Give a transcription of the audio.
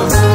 Oh.